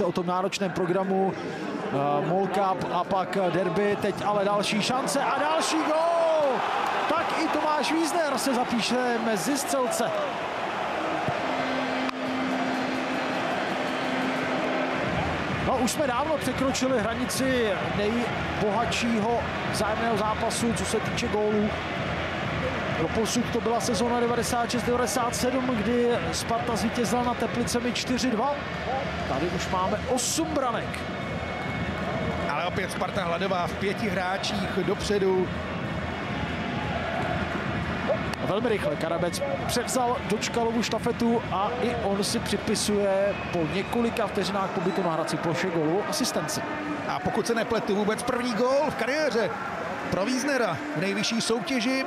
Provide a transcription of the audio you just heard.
ještě o tom náročném programu. Uh, Mall Cup a pak derby, teď ale další šance a další gol! Tak i Tomáš Wiesner se zapíše mezi střelce. No, už jsme dávno překročili hranici nejbohatšího zájemného zápasu, co se týče gólů. Doposud to byla sezóna 96-97, kdy Sparta zvítězila na Teplicemi 4-2. Tady už máme 8 branek. Ale opět Sparta hladová v pěti hráčích dopředu. Velmi rychle Karabec převzal Dočkalovu štafetu a i on si připisuje po několika vteřinách pobytu na hrací ploše golu asistenci. A pokud se nepletu, vůbec první gol v kariéře pro Wiesnera v nejvyšší soutěži